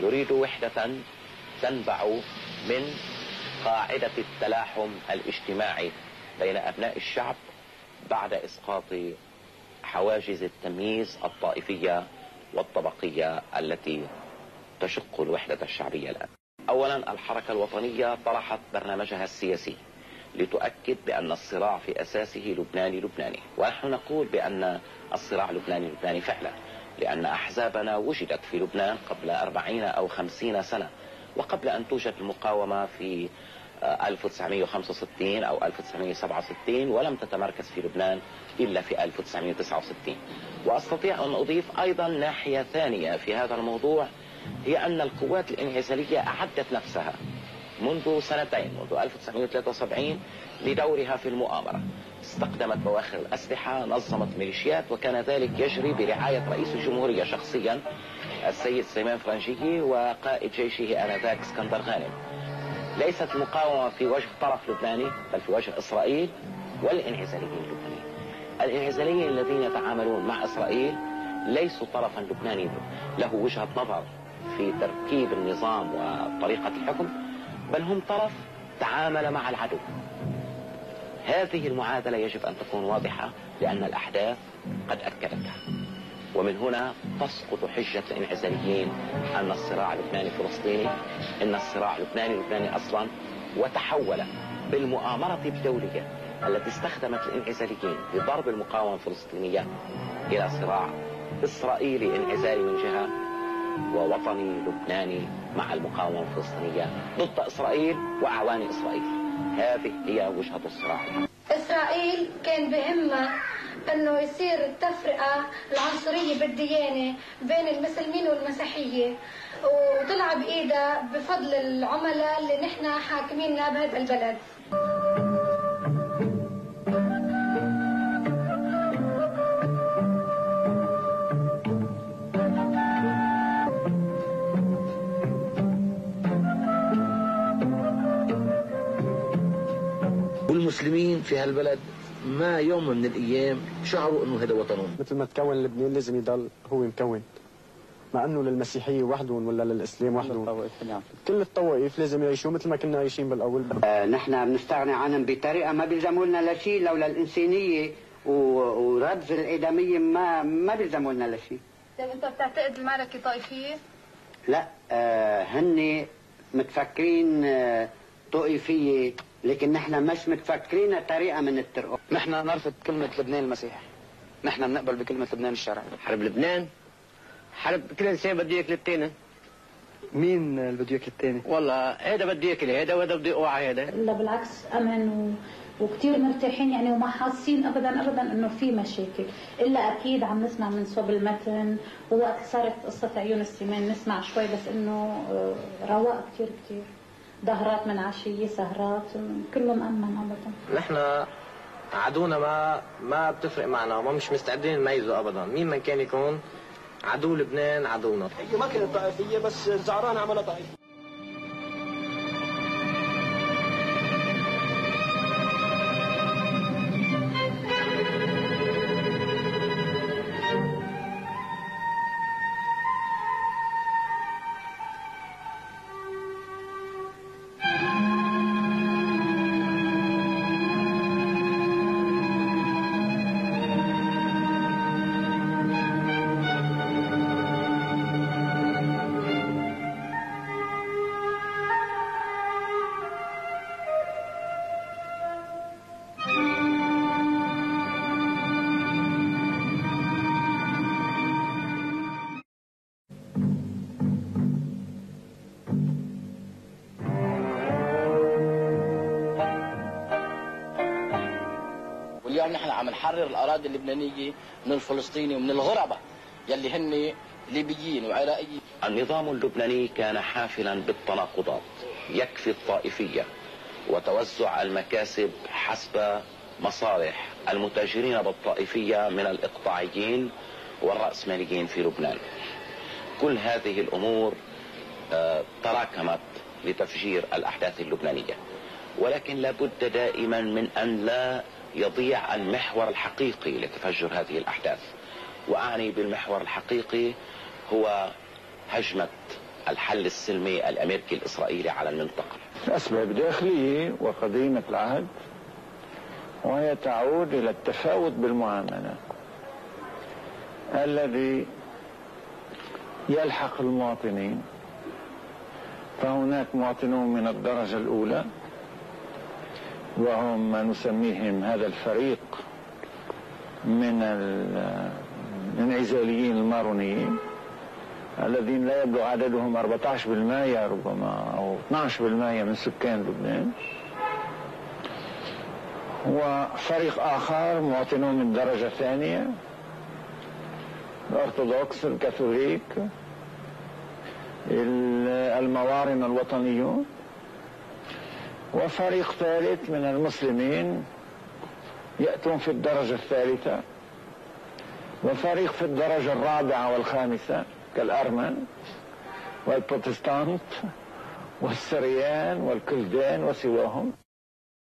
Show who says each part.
Speaker 1: يريد وحدة تنبع من قاعدة التلاحم الاجتماعي بين أبناء الشعب بعد إسقاط حواجز التمييز الطائفية والطبقية التي تشق الوحدة الشعبية الآن. أولا الحركة الوطنية طرحت برنامجها السياسي لتؤكد بأن الصراع في أساسه لبناني لبناني. ونحن نقول بأن الصراع لبناني لبناني فعلا. لأن أحزابنا وجدت في لبنان قبل أربعين أو خمسين سنة وقبل أن توجد المقاومة في 1965 أو 1967 ولم تتمركز في لبنان إلا في 1969 وأستطيع أن أضيف أيضا ناحية ثانية في هذا الموضوع هي أن القوات الانعزالية أعدت نفسها. منذ سنتين منذ 1973 لدورها في المؤامرة. استخدمت بواخر الأسلحة نظمت ميليشيات وكان ذلك يجري برعاية رئيس الجمهورية شخصيا السيد سليمان فرنجيجي وقائد جيشه آنذاك إسكندر غانم. ليست مقاومة في وجه طرف لبناني بل في وجه إسرائيل والانعزاليين اللبنانيين. الانعزاليين الذين يتعاملون مع إسرائيل ليسوا طرفا لبنانيا له وجهة نظر في تركيب النظام وطريقة الحكم. بل هم طرف تعامل مع العدو. هذه المعادلة يجب أن تكون واضحة لأن الأحداث قد أكدتها. ومن هنا تسقط حجة الانعزاليين أن الصراع لبناني فلسطيني إن الصراع لبناني لبناني أصلا وتحول بالمؤامرة الدولية التي استخدمت الانعزاليين لضرب المقاومة الفلسطينية إلى صراع إسرائيلي انعزالي من جهة ووطني لبناني مع المقاومة الفلسطينية ضد إسرائيل وأعوان إسرائيل. هذه هي وجهة الصراع.
Speaker 2: إسرائيل كان بهمها أنه يصير التفرقه العنصرية بالديانة بين المسلمين والمسيحية وطلع بايدها بفضل العملاء اللي نحن حاكميننا بهذا البلد.
Speaker 3: والمسلمين في هالبلد ما يوم من الأيام شعروا إنه هذا وطنهم.
Speaker 4: مثل ما تكون لبنان لازم يضل هو مكون. مع إنه للمسيحية وحدهم ولا للإسلام وحدهم كل الطوائف لازم يعيشوا مثل ما كنا عايشين بالأول.
Speaker 5: آه نحن بنستغني عنهم بطريقة ما بيلزموا لنا لشيء لولا الإنسانية وربز الإدمية ما ما بيلزموا لنا لشيء
Speaker 2: طيب أنت بتعتقد المعركة طائفية؟
Speaker 5: لا آه هن متفكرين آه طائفية لكن نحن مش متفكرين طريقة من الطرق
Speaker 6: نحن نرفض كلمة لبنان المسيح. نحن بنقبل بكلمة لبنان الشرعي
Speaker 7: حرب لبنان؟ حرب كل إنسان بده ياكل الثاني
Speaker 6: مين اللي بده ياكل الثاني؟
Speaker 7: والله هذا بده ياكل هذا وهذا بده يقع هذا
Speaker 8: لا بالعكس أمن و... وكثير مرتاحين يعني وما حاسين ابدا ابدا إنه في مشاكل. إلا أكيد عم نسمع من صوب المتن. ووقت صارت قصة عيون السمان نسمع شوي بس إنه رواق كثير كثير ظهرات من عشية سهرات كله مأمن أبدا.
Speaker 9: نحن عدونا ما ما بتفرق معنا وما مش مستعدين نميزه أبدا. مين من كان يكون عدو لبنان عدونا.
Speaker 10: هي ما كانت طائفية بس الزعران عملها طائفية.
Speaker 7: واليوم نحن عم نحرر الأراضي اللبنانية من الفلسطيني ومن الغرباء يلي هن ليبيين وعراقيين
Speaker 1: النظام اللبناني كان حافلا بالتناقضات يكفي الطائفية وتوزع المكاسب حسب مصالح المتاجرين بالطائفية من الإقطاعيين والرأسماليين في لبنان. كل هذه الأمور تراكمت لتفجير الأحداث اللبنانية. ولكن لابد دائما من أن لا يضيع المحور الحقيقي لتفجر هذه الأحداث. وأعني بالمحور الحقيقي هو هجمة الحل السلمي الأمريكي الإسرائيلي على المنطقة
Speaker 11: أسباب داخلية وقديمة العهد وهي تعود إلى التفاوت بالمعاملة الذي يلحق المواطنين فهناك مواطنون من الدرجة الأولى وهم ما نسميهم هذا الفريق من الانعزاليين المارونيين الذين لا يبلغ عددهم 14% ربما أو 12% من سكان لبنان. وفريق آخر مواطنون من درجة ثانية الأرثوذكس الكاثوليك الموارن الوطنيون. وفريق ثالث من المسلمين يأتون في الدرجة الثالثة وفريق في الدرجة الرابعة والخامسة كالأرمن والبروتستانت والسريان والكلدان وسواهم.